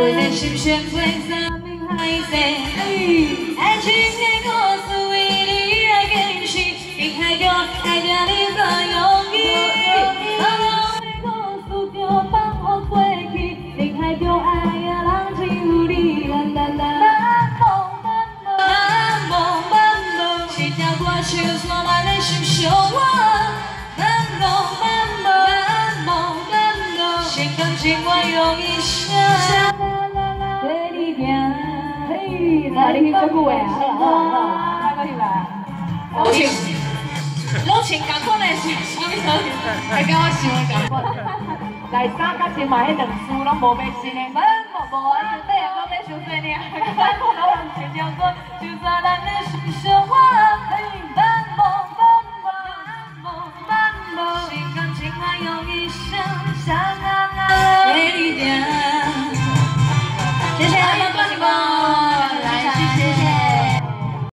我的心弦会在明海线，爱情的故事为你而更新，你海中爱着你所容易。所有的故事就放乎过去，你海中爱的人只有你。啦啦啦，漫梦漫梦，心跳过手山满的心伤我。漫梦漫梦漫梦漫梦，心甘情愿用一生。啊，你去做久的啊，好啊好啊，来过去吧。老情，老情，赶快来是啥物事？会跟我想的赶快。来衫甲穿嘛，迄两书拢无买新的，无无无，你底下讲咧伤济呢，老人情长过，就算咱的心伤我。